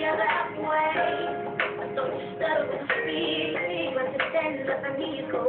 I don't stutter and speak, but to stand up and be cool.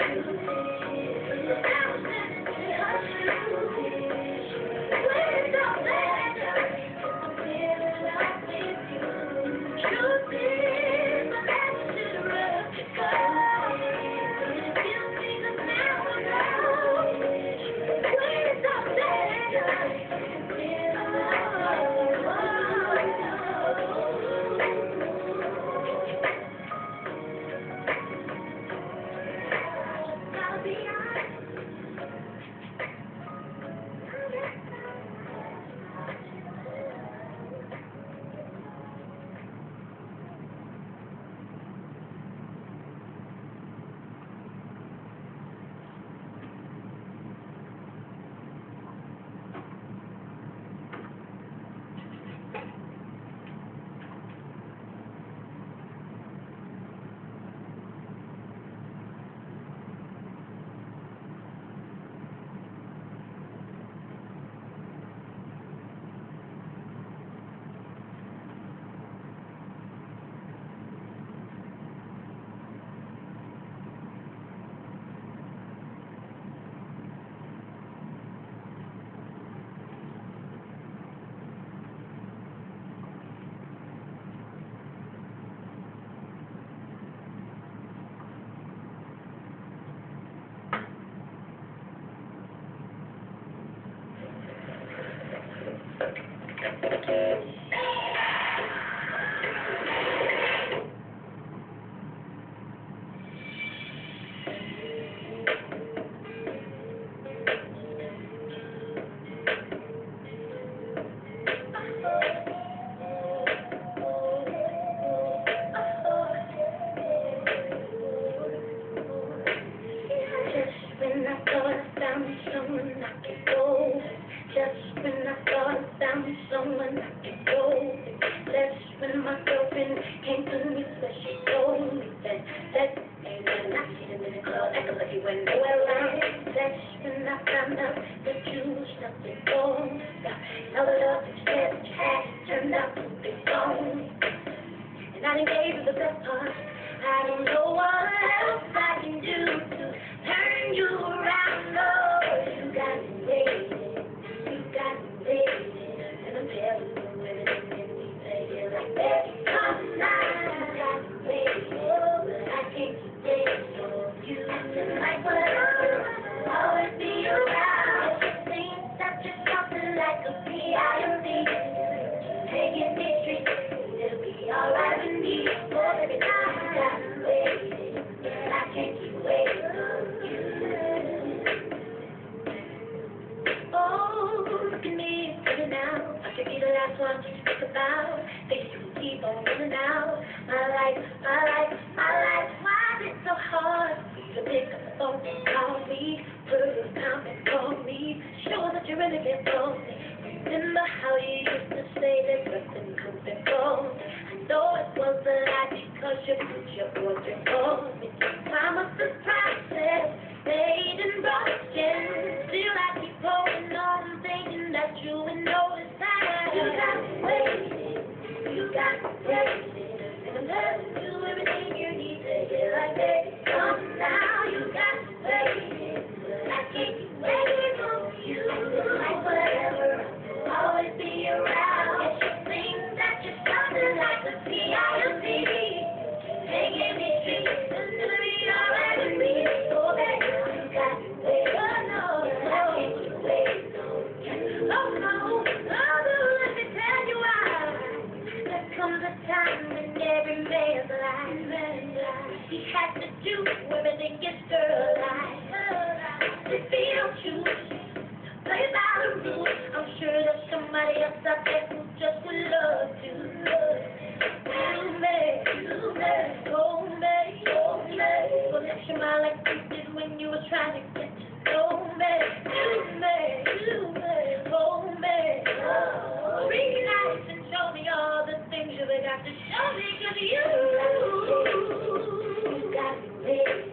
Thank you. gone. Love turned gone. And I done gave you the best part. I don't know what else I can do to turn you around. Don't call me, put a comment, call me, show that you really get lonely. Remember how you used to say that nothing could be gone. I know it was a lie because you put your boyfriend on me. I'm a surprise, baby. every man's life. He has to do women and gets her life. If he don't choose, play by the rules. I'm sure there's somebody else out there who just would love to. You you. Well, when you were trying to get to know me. You may, you may, oh may. Oh, recognize got the show because you got me.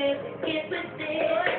this, get with this.